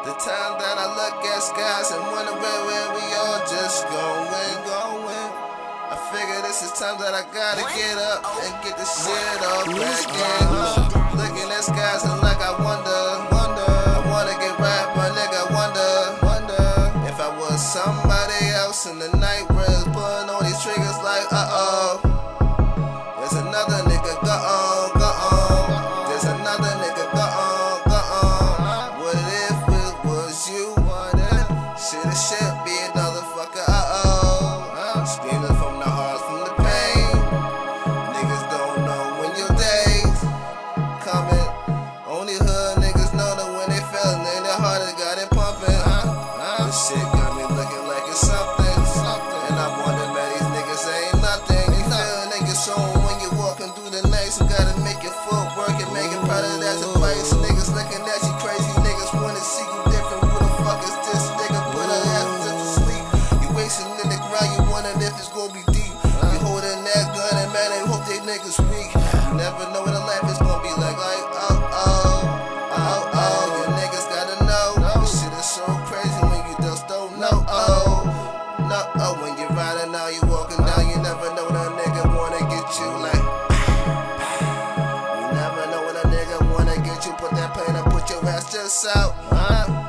The time that I look at skies and wonder where, where we all just going, going. I figure this is time that I gotta get up and get the shit off back in. Looking at skies and like I wonder, wonder. I wanna get right, but nigga wonder, wonder. If I was somebody else in the night where it's pulling on these triggers like uh oh. There's another nigga go go on. Shit, it should be another fucker. Uh oh. Screaming from the heart, from the pain. Niggas don't know when your days coming. Only hood niggas know that when they feeling in their heart, it got it pumping. This shit got me looking like it's something. something. And I'm wondering, man, these niggas ain't nothing. You feel niggas showing when you're walking through the nights and gotta make your foot work and make it part of that advice. Wasting in the ground, you if it's gonna be deep. You holding that gun and man, they hope they niggas weak. Never know what a life is gonna be like. Like, oh, oh, oh, oh. You niggas gotta know. This shit is so crazy when you just don't know. Oh, no, oh. When you're riding out, you walking down, you never know when a nigga wanna get you. Like, you never know when a nigga wanna get you. Put that pain and put your ass just out. Huh?